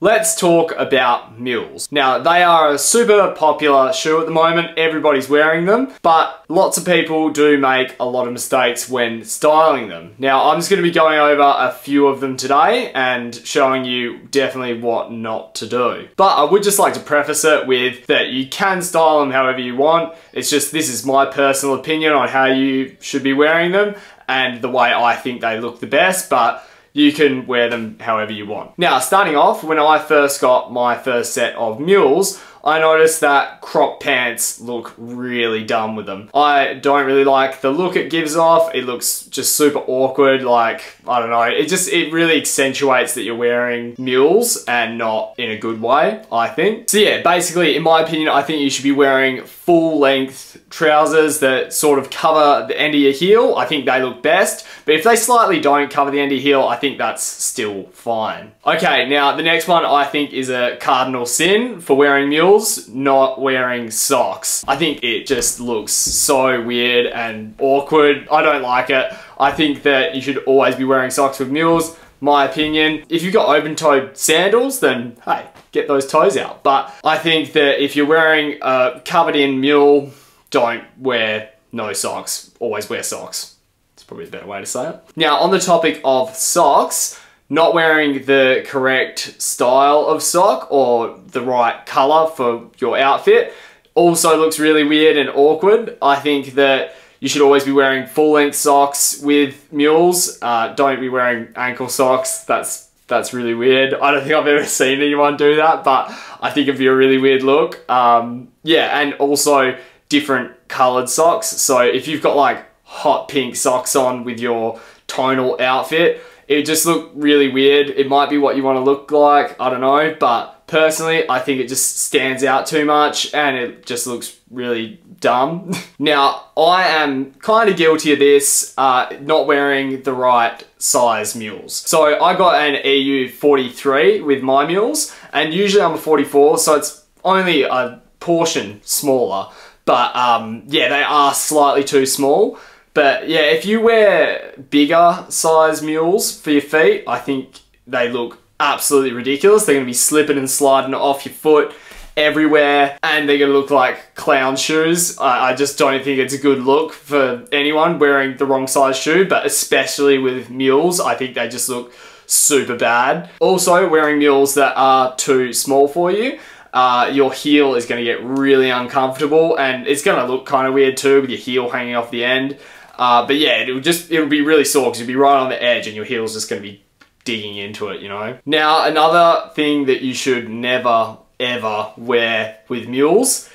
let's talk about mules. Now, they are a super popular shoe at the moment. Everybody's wearing them, but lots of people do make a lot of mistakes when styling them. Now, I'm just going to be going over a few of them today and showing you definitely what not to do. But I would just like to preface it with that you can style them however you want. It's just this is my personal opinion on how you should be wearing them and the way I think they look the best, but you can wear them however you want. Now, starting off, when I first got my first set of mules, I noticed that crop pants look really dumb with them. I don't really like the look it gives off. It looks just super awkward. Like, I don't know. It just, it really accentuates that you're wearing mules and not in a good way, I think. So yeah, basically, in my opinion, I think you should be wearing full length trousers that sort of cover the end of your heel. I think they look best. But if they slightly don't cover the end of your heel, I think that's still fine. Okay, now the next one I think is a cardinal sin for wearing mules not wearing socks. I think it just looks so weird and awkward. I don't like it. I think that you should always be wearing socks with mules my opinion. If you've got open-toed sandals, then hey, get those toes out. But I think that if you're wearing a covered-in mule, don't wear no socks. Always wear socks. It's probably a better way to say it. Now, on the topic of socks, not wearing the correct style of sock or the right color for your outfit also looks really weird and awkward. I think that you should always be wearing full length socks with mules. Uh, don't be wearing ankle socks. That's that's really weird. I don't think I've ever seen anyone do that, but I think it'd be a really weird look. Um, yeah, and also different colored socks. So if you've got like hot pink socks on with your tonal outfit, it just looked really weird. It might be what you want to look like, I don't know, but personally, I think it just stands out too much and it just looks really dumb. now, I am kind of guilty of this, uh, not wearing the right size mules. So I got an EU 43 with my mules, and usually I'm a 44, so it's only a portion smaller. But um, yeah, they are slightly too small. But yeah, if you wear bigger size mules for your feet, I think they look absolutely ridiculous. They're going to be slipping and sliding off your foot everywhere and they're going to look like clown shoes. I, I, just don't think it's a good look for anyone wearing the wrong size shoe, but especially with mules, I think they just look super bad. Also, wearing mules that are too small for you, uh, your heel is going to get really uncomfortable and it's going to look kind of weird too with your heel hanging off the end. Uh, but yeah, it'll just, it'll be really sore because you'll be right on the edge and your heel's just going to be digging into it, you know? Now, another thing that you should never, ever wear with mules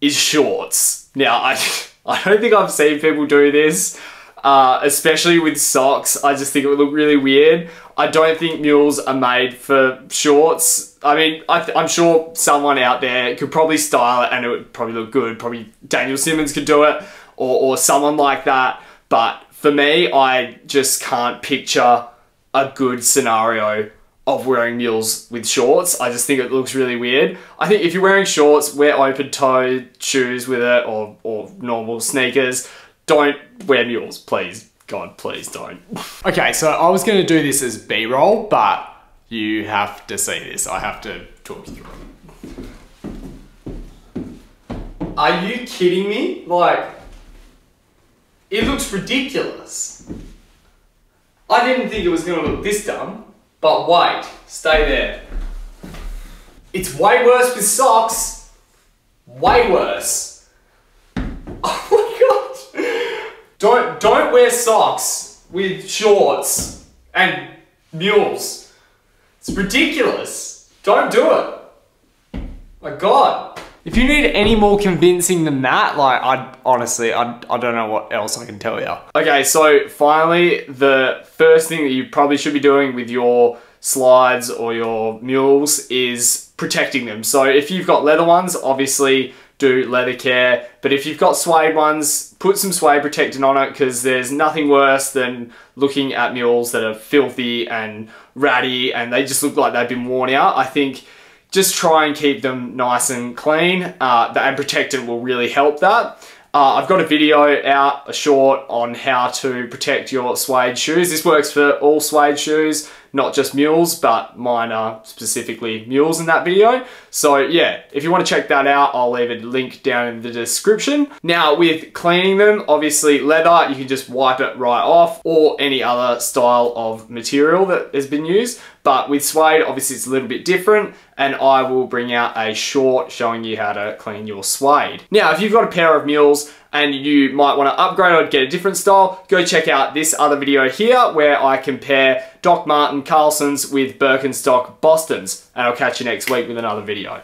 is shorts. Now, I, I don't think I've seen people do this, uh, especially with socks. I just think it would look really weird. I don't think mules are made for shorts. I mean, I am sure someone out there could probably style it and it would probably look good. Probably Daniel Simmons could do it or, or someone like that. But for me, I just can't picture a good scenario of wearing mules with shorts. I just think it looks really weird. I think if you're wearing shorts, wear open toe shoes with it or, or normal sneakers. Don't wear mules, please. God, please don't. okay, so I was gonna do this as B-roll, but you have to see this. I have to talk you through it. Are you kidding me? Like, it looks ridiculous. I didn't think it was gonna look this dumb, but wait, stay there. It's way worse with socks. Way worse. Oh my god. Don't, don't wear socks with shorts and mules. It's ridiculous. Don't do it. My god. If you need any more convincing than that, like, I honestly, I, I don't know what else I can tell you. Okay, so finally, the first thing that you probably should be doing with your slides or your mules is protecting them. So if you've got leather ones, obviously do leather care. But if you've got suede ones, put some suede protectant on it because there's nothing worse than looking at mules that are filthy and ratty and they just look like they've been worn out. I think just try and keep them nice and clean uh, and protectant will really help that. Uh, I've got a video out, a short, on how to protect your suede shoes. This works for all suede shoes, not just mules, but mine are specifically mules in that video. So yeah, if you want to check that out, I'll leave a link down in the description. Now with cleaning them, obviously leather, you can just wipe it right off or any other style of material that has been used. But with suede, obviously it's a little bit different and I will bring out a short showing you how to clean your suede. Now, if you've got a pair of mules and you might want to upgrade or get a different style, go check out this other video here where I compare Doc Martens Carlson's with Birkenstock Boston's. And I'll catch you next week with another video.